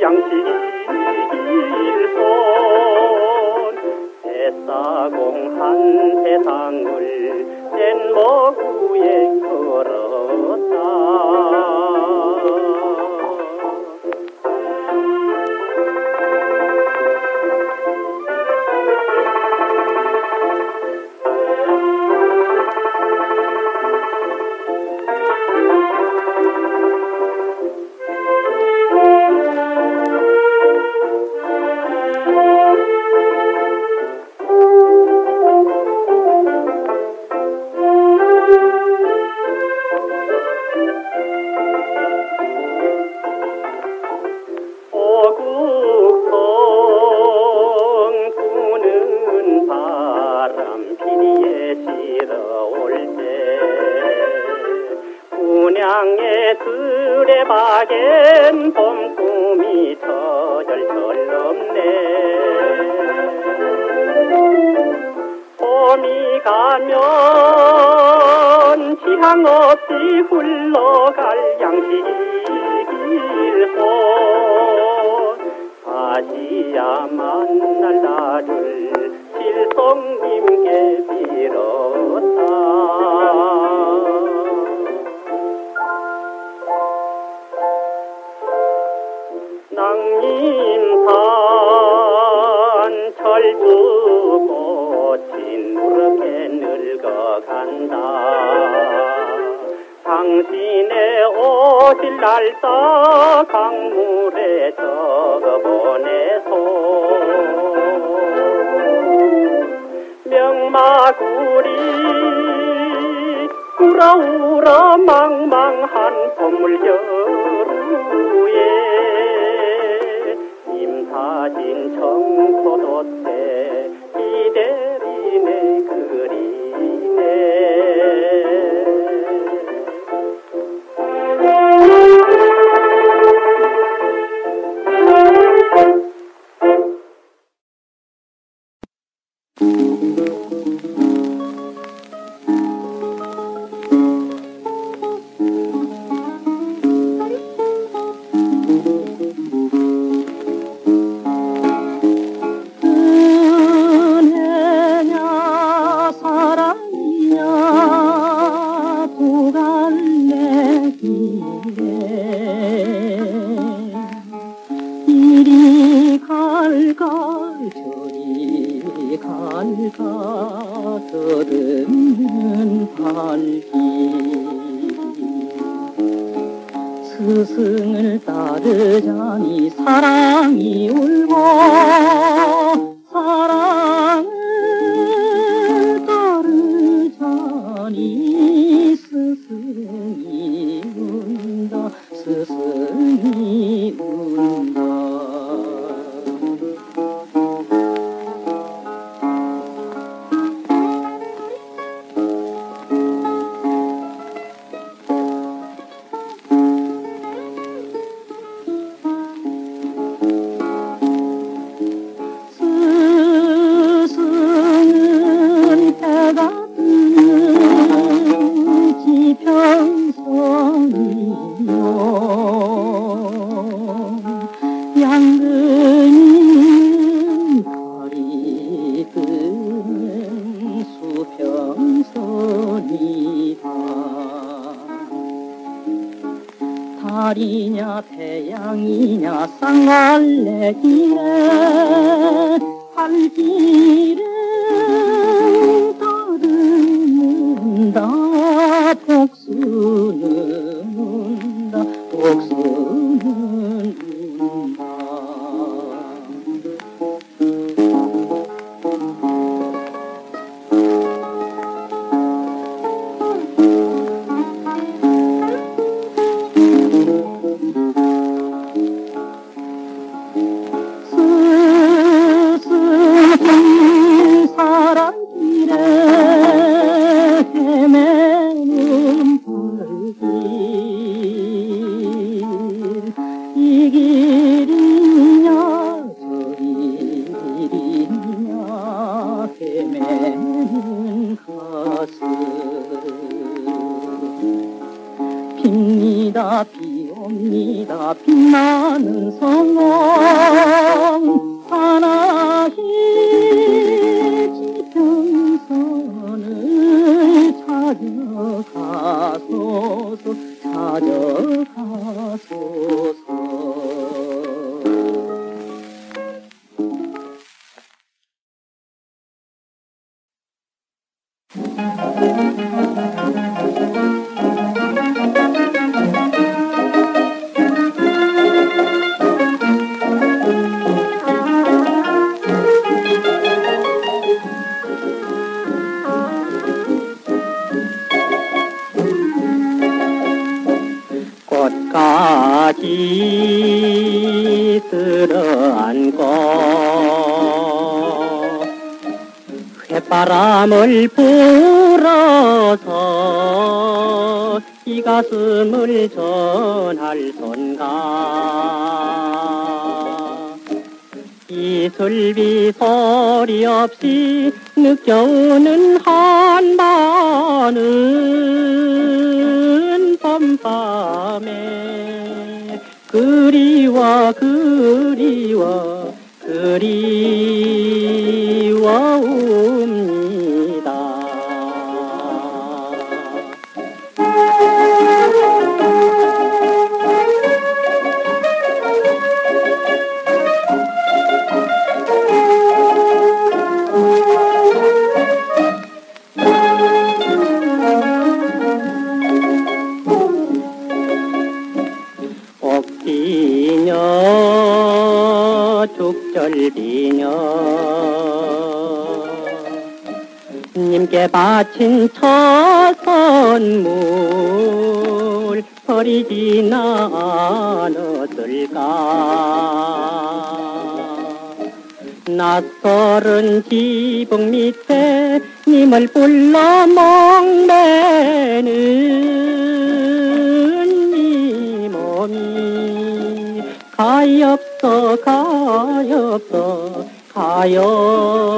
扬起 내가 떠드는 발길. 스승을 따르자니 사랑이 울고 사랑 Let me 춤을 불어서 이 가슴을 전할 손가 이슬비 소리 없이 느껴오는 한밤은 밤밤에 그리워 그리워 그리워 옵니다. 바친 첫 선물 버리진 않았을까? 낯설은 지붕 밑에 님을 불러 목매는 이 몸이 가엾어 가엾어 가엾어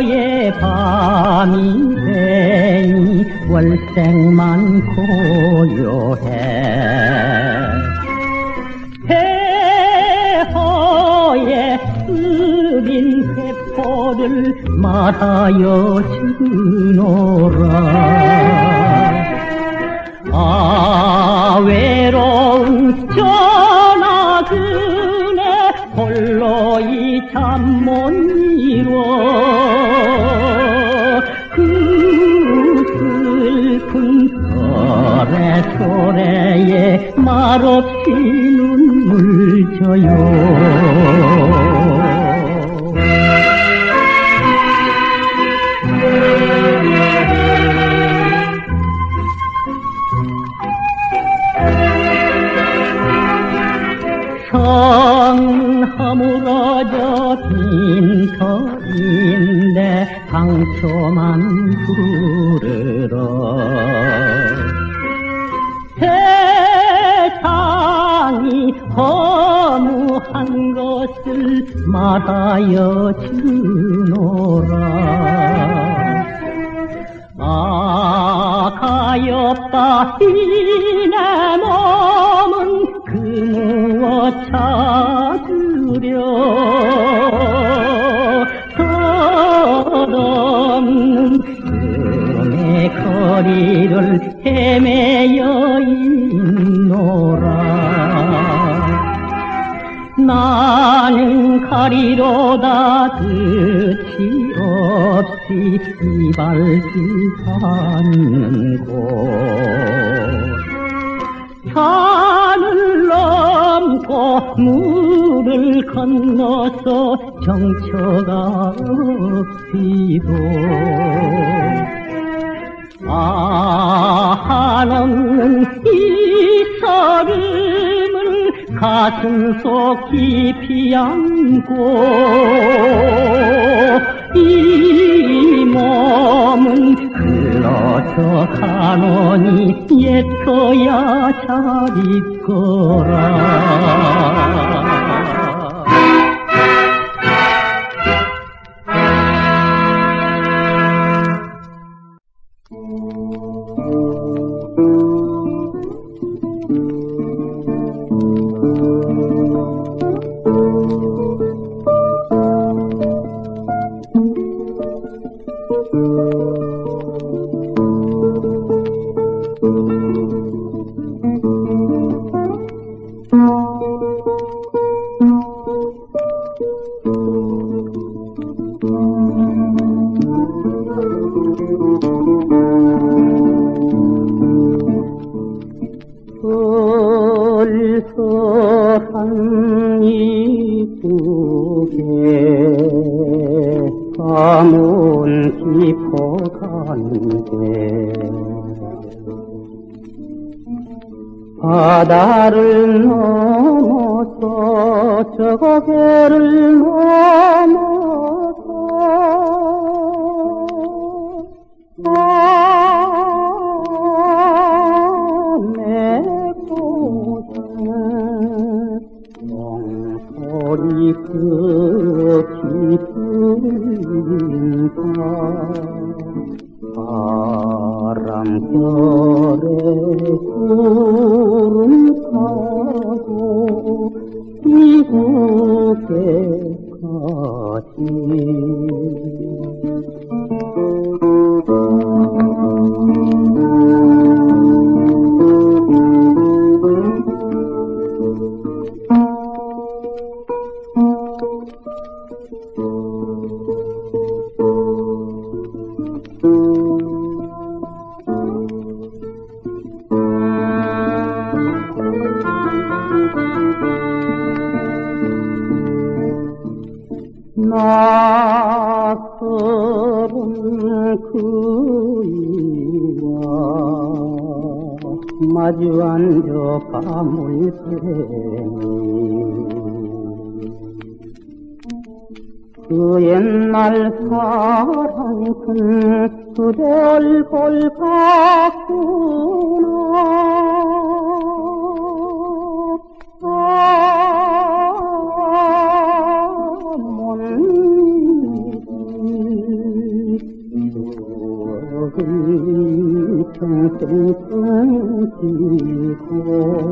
항성예터의 밤이 되니 월생만 고요해. 폐허에 쓰린 세포를 말하여 주노라. 아 외로운 소래에 말없이 눈물 져요 찾으려 덧없는 꿈의 거리를 헤매여 있노라. 나는 가리로다 끝이 없이 이발길 닿는 곳 산을 넘고 물을 건너서 정처가 없이도. 아 한없는 이 서름을 가슴 속 깊이 안고 이 몸은 흘러져 가노니 예터야 잘 있거라 바다를 넘어서 저 고개를 넘어서 내 고향 엉소리 그 깊은 바람결에 구름 타고 미국에 낯설은 그이와 마주 앉아 밤을 새니 그 옛날 사랑꾼 그대 얼굴 같구나 Tình thương.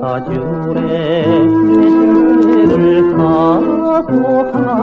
사줄에 배를 사고하니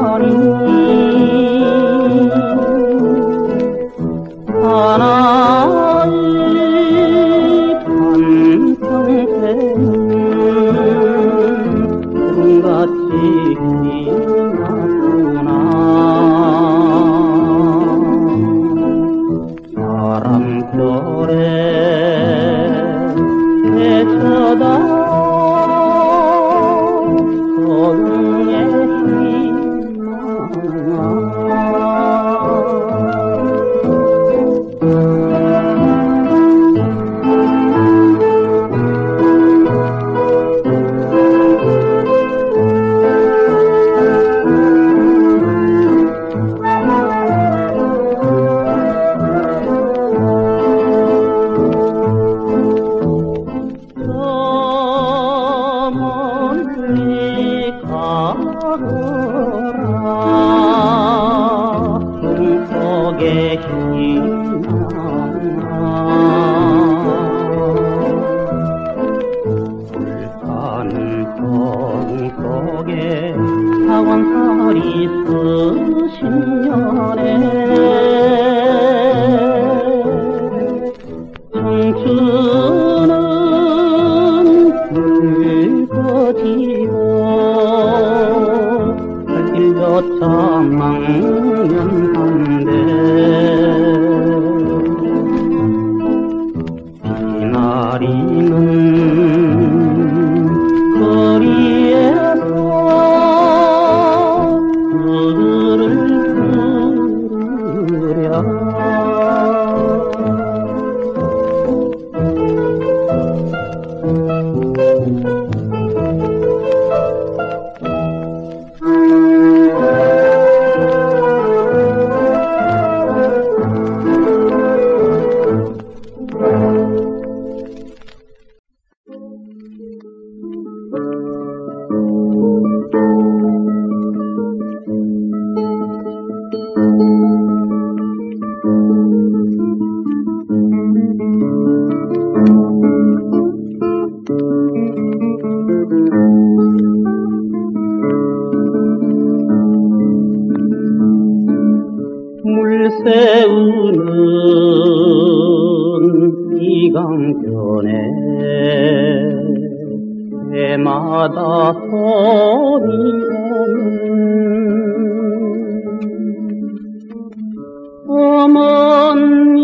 어머님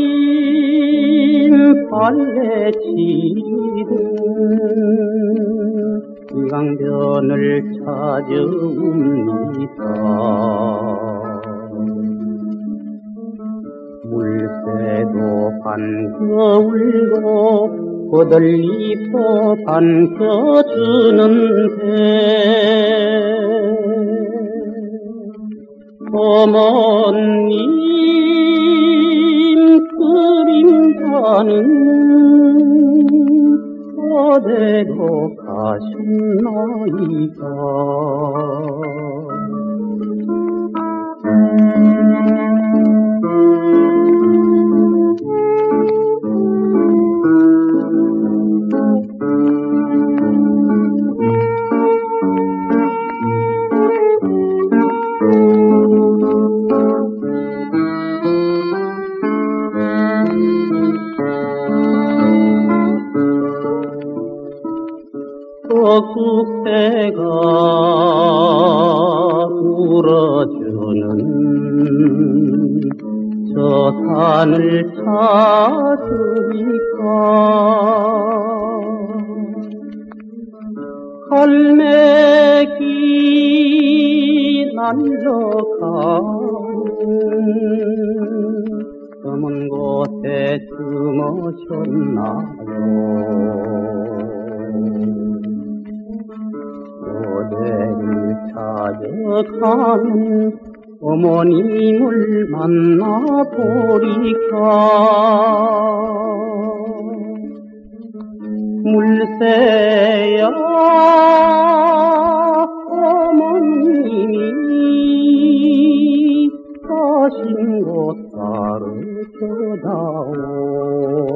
발레치는 이강변을 찾아옵니다. 물새도 반겨울고 꽃들잎도 반겨주는데 어머님 그림자는 어디로 가셨나이까 숨으셨나요? 고대를 찾아가는 어머님을 만나 보리까? 물새야 어머님이 가신 곳 不到。我